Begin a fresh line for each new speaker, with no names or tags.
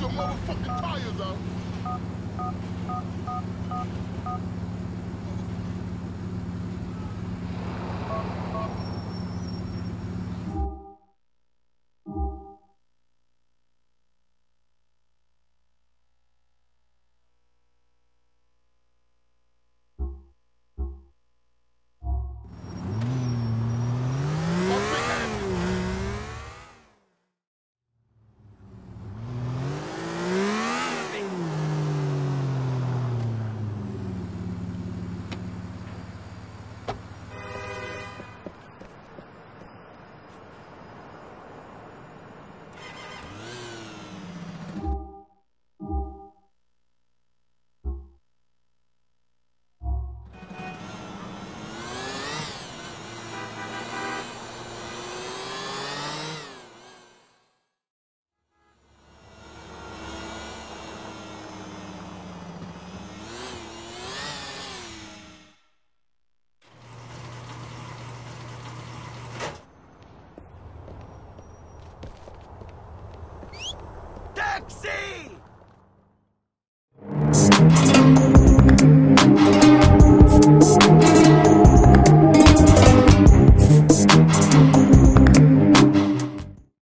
your motherfucking tires out.
Jackson!